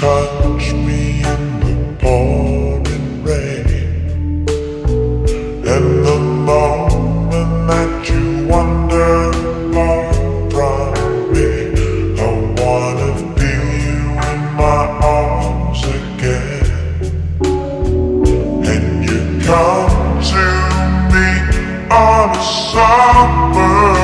touch me in the pouring rain. And the moment that you wander far from me I wanna feel you in my arms again. And you come to me on a summer